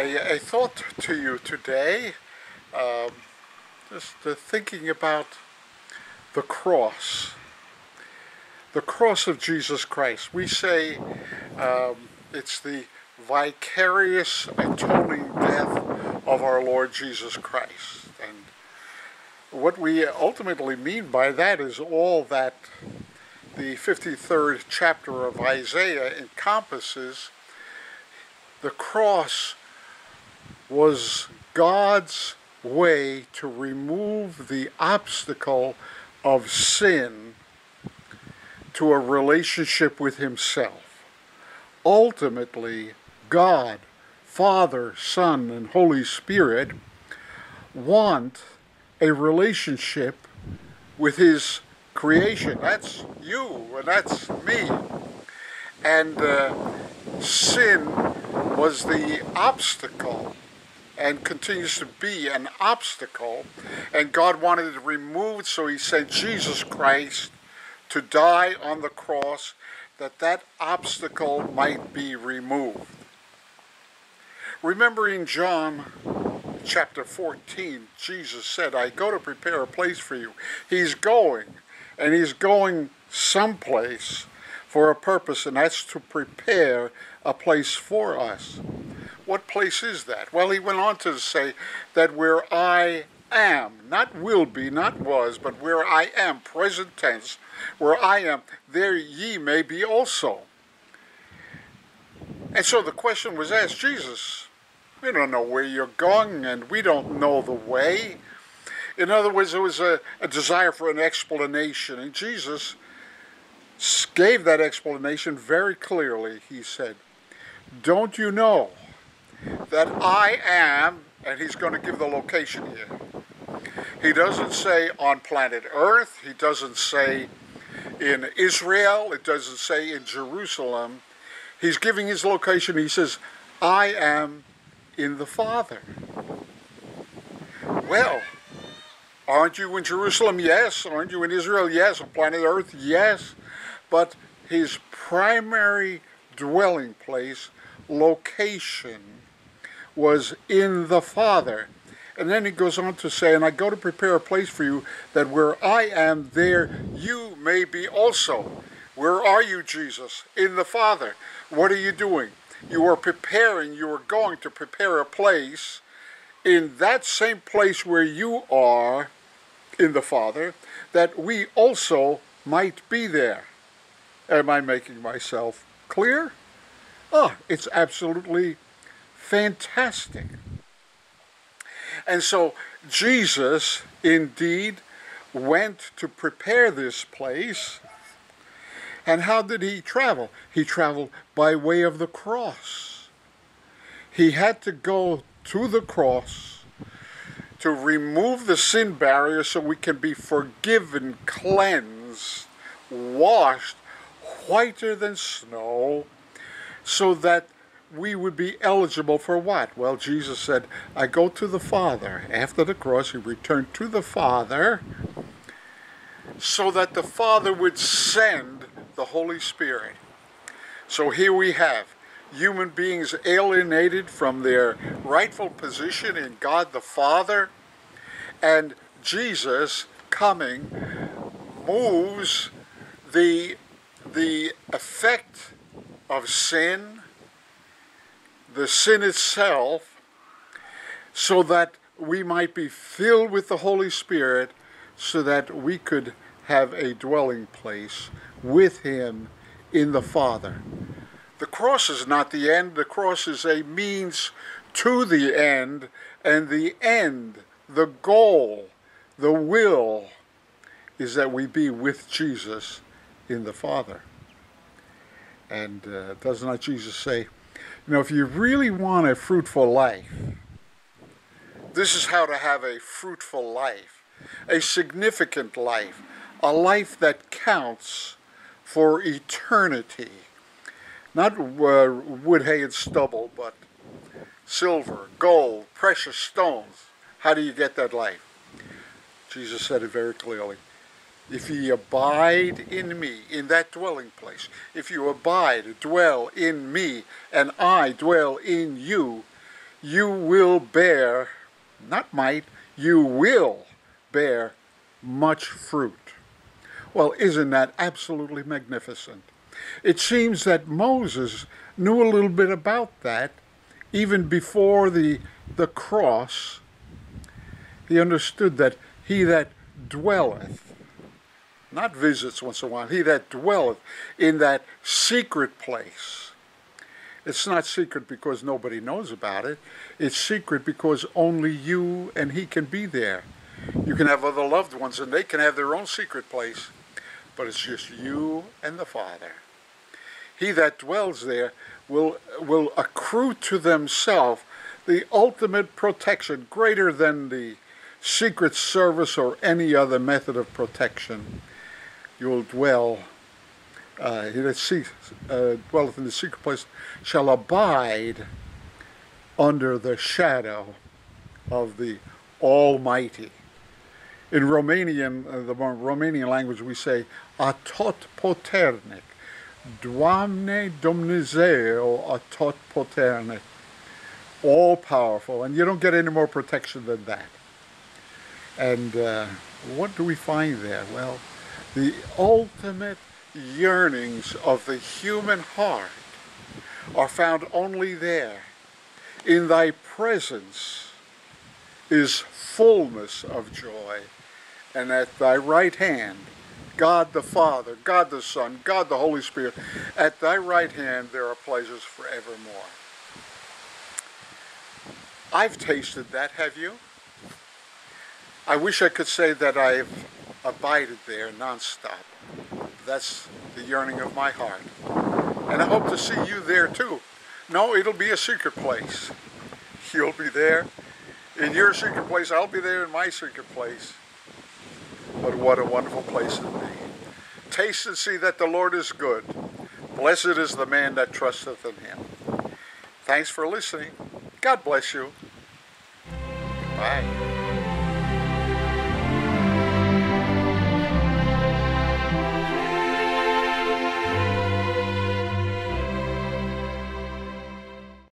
a, a thought to you today, um, just uh, thinking about the cross, the cross of Jesus Christ. We say um, it's the vicarious atoning death of our Lord Jesus Christ. And what we ultimately mean by that is all that the 53rd chapter of Isaiah encompasses. The cross was God's way to remove the obstacle of sin to a relationship with Himself. Ultimately, God, Father, Son, and Holy Spirit want a relationship with His creation. That's you, and that's me. And uh, sin was the obstacle and continues to be an obstacle. And God wanted it removed, so He sent Jesus Christ to die on the cross that that obstacle might be removed. Remembering John chapter 14, Jesus said, I go to prepare a place for you. He's going, and He's going someplace for a purpose, and that's to prepare a place for us. What place is that? Well, he went on to say that where I am, not will be, not was, but where I am, present tense, where I am, there ye may be also. And so the question was asked Jesus, we don't know where you're going, and we don't know the way. In other words, there was a, a desire for an explanation, and Jesus gave that explanation very clearly. He said, Don't you know that I am, and he's going to give the location here. He doesn't say on planet Earth, he doesn't say in Israel, it doesn't say in Jerusalem. He's giving his location. He says, I am in the Father. Well, aren't you in Jerusalem? Yes. Aren't you in Israel? Yes. On planet Earth? Yes. But his primary dwelling place, location, was in the Father. And then he goes on to say, And I go to prepare a place for you, that where I am, there you may be also. Where are you, Jesus? In the Father. What are you doing? You are preparing, you are going to prepare a place in that same place where you are in the Father, that we also might be there. Am I making myself clear? Oh, it's absolutely fantastic. And so Jesus indeed went to prepare this place. And how did he travel? He traveled by way of the cross. He had to go to the cross to remove the sin barrier so we can be forgiven, cleansed, washed, whiter than snow, so that we would be eligible for what? Well, Jesus said, I go to the Father. After the cross, he returned to the Father so that the Father would send the Holy Spirit. So here we have human beings alienated from their rightful position in God the Father, and Jesus coming moves the, the effect of sin the sin itself so that we might be filled with the Holy Spirit so that we could have a dwelling place with Him in the Father. The cross is not the end, the cross is a means to the end, and the end, the goal, the will is that we be with Jesus in the Father. And uh, does not Jesus say, you know, if you really want a fruitful life, this is how to have a fruitful life, a significant life, a life that counts for eternity. Not uh, wood, hay, and stubble, but silver, gold, precious stones. How do you get that life? Jesus said it very clearly. If ye abide in me, in that dwelling place, if you abide, dwell in me, and I dwell in you, you will bear, not might, you will bear much fruit. Well, isn't that absolutely magnificent? It seems that Moses knew a little bit about that even before the, the cross. He understood that he that dwelleth, not visits once in a while, he that dwelleth in that secret place. It's not secret because nobody knows about it. It's secret because only you and he can be there. You can have other loved ones and they can have their own secret place, but it's just you and the Father. He that dwells there will, will accrue to themselves the ultimate protection, greater than the Secret Service or any other method of protection. You will dwell, uh, that seeks, uh, dwelleth in the secret place shall abide under the shadow of the Almighty. In Romanian, uh, the Romanian language, we say atot poternic, Doamne Dumnezeu atot poternic, all powerful, and you don't get any more protection than that. And uh, what do we find there? Well, the ultimate yearnings of the human heart are found only there. In thy presence is fullness of joy, and at thy right hand, God the Father, God the Son, God the Holy Spirit, at thy right hand there are pleasures forevermore. I've tasted that, have you? I wish I could say that I've abided there nonstop. That's the yearning of my heart. And I hope to see you there too. No, it'll be a secret place. You'll be there in your secret place. I'll be there in my secret place. But what a wonderful place will be. Taste and see that the Lord is good. Blessed is the man that trusteth in him. Thanks for listening. God bless you. Bye.